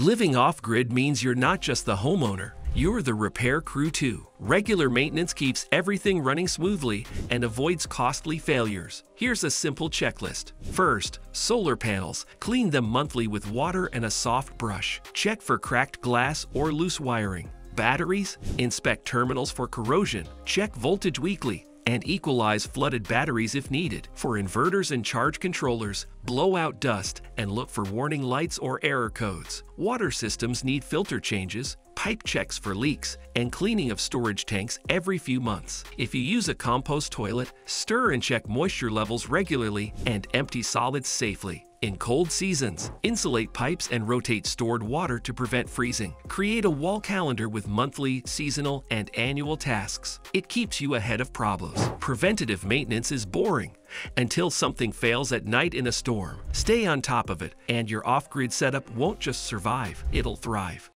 Living off grid means you're not just the homeowner, you're the repair crew too. Regular maintenance keeps everything running smoothly and avoids costly failures. Here's a simple checklist. First, solar panels. Clean them monthly with water and a soft brush. Check for cracked glass or loose wiring. Batteries? Inspect terminals for corrosion. Check voltage weekly and equalize flooded batteries if needed. For inverters and charge controllers, blow out dust and look for warning lights or error codes. Water systems need filter changes, pipe checks for leaks, and cleaning of storage tanks every few months. If you use a compost toilet, stir and check moisture levels regularly and empty solids safely. In cold seasons, insulate pipes and rotate stored water to prevent freezing. Create a wall calendar with monthly, seasonal, and annual tasks. It keeps you ahead of problems. Preventative maintenance is boring until something fails at night in a storm. Stay on top of it, and your off grid setup won't just survive, it'll thrive.